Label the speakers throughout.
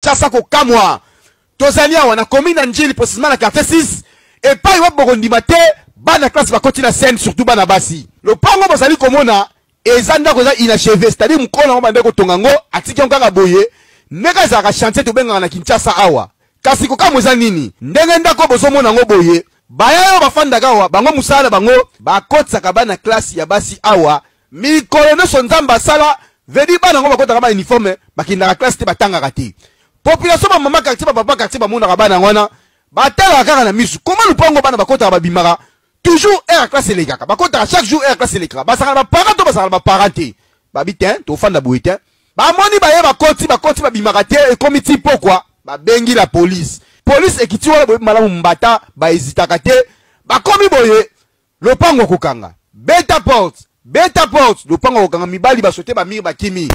Speaker 1: kinshasa kokamwa tozali awa na commune ya njili precisement na quartier 6 epai wapi bokondima te bana classe bakoti na scène surtout bana basi lopango bozali komona eza ndako eza inacheve c'est-à-dire mokolo yango bandaki kotonga yango atiki yango kaka boye ndenge ezalaka chantier tobengaka na kinshasa awa kasi kokamwa eza nini ndenge ndako bozomona yango boye baya oyo bafandaka awa bango mosala na bango bakotisaka bana klase ya basi awa mikolo nyonso nzambe asala vedi bana yango bakotaka ba uniforme bakendaka classe te batangaka te population bamama quartier bapapa quartier bamonaka bana yango wana batalaka kaka na misu koma lupango bana bakotaka babimaka toujours heure ya classe elekaka bakotaka chaque jour heure ya classe elekaka basakana baparent to basakana baparent te babi te tofanda boye te bamoni baye bakoti bakoti babimaka te ekomi ti pokwa babengi la police police ekiti wana boyebi malamu mbata baezitaka te bakomi boye lopango kokanga beta porte beta porte lopango kokanga mibali basote bamire bakimi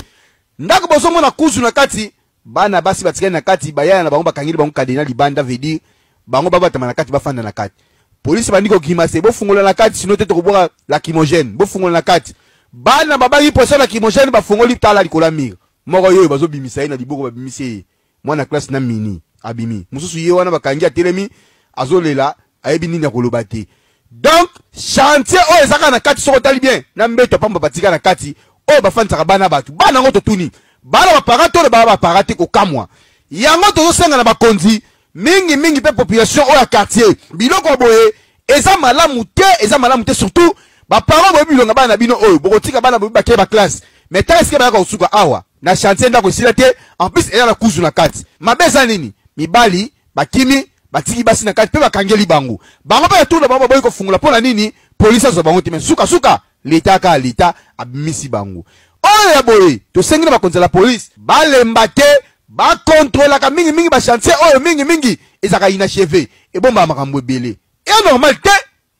Speaker 1: ndako bozomona kuzu na kati bana basi batikali na kati bayaya na bango bakangeli bango kadena libanda vedi bango babatama na kati bafanda na kati polisi bandi kogrimase bofungola na kati sino te tokobwaka lacrymogène bofungola na kati bana babangi poso lacrymogène bafungoli tala likolo ya mire moko yoyo bazobimisa ye na liboko babimisi ye mwana classe na mini abimi mususu ye wana bakangi atelemi azolela ayebi nini ya koloba te donc chantier oyo ezaka na kati soki otali bien na mbeto apamba batika na kati oyo bafandisaka bana bato bana yango totuni bana bapara to baa bapara te kokamwa yango tozosenga na bakonzi mingi mingi mpe population oyo ya quartier biloko boye eza malamu te eza malamu te surtout baparent boyebi bilonga bana na bino oyo bokotika bana boyebi bakeye baklasse mais ntango esika bayaka kosuka awa na chantier ndako esila te en plus eya na kuzu na kati mabe eza nini mibali bakimi batiki basi na kati mpe bakangeli bango bango mpe na tour na bango baboyi kofungola mpo na nini polisi azwa bango te mais sukasuka leta kaka leta abimisi bango oyo ya boye tosengi na bakonzi ya la polise balemba te bakontrolaka mingimingi bachantier oyo mingimingi ezalaka inacheve ebombaka makambo ebele ya normal te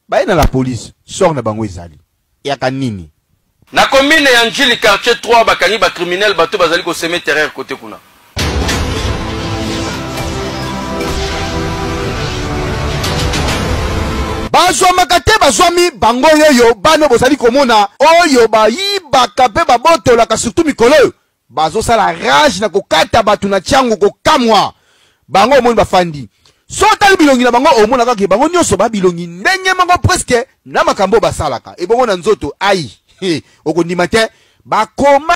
Speaker 1: baye na la polise sor na bango ezali eyaka nini
Speaker 2: Na commune ya Ndjili quartier 3 bakangi ba criminels bato bazali koseme terreur kote kuna.
Speaker 1: bazwamaka te bazwami bango yoyo bano bozali komona oyo bayibaka mpe babotolaka surtout mikolo oyo bazosala rage na kokata bato na tiango kokamwa bango omoni bafandi so otali bilongi na bango omona kaka bango nyonso babilongi ndenge moko preske na makambo oyo basalaka ebongo na nzoto ai okondima te bakoma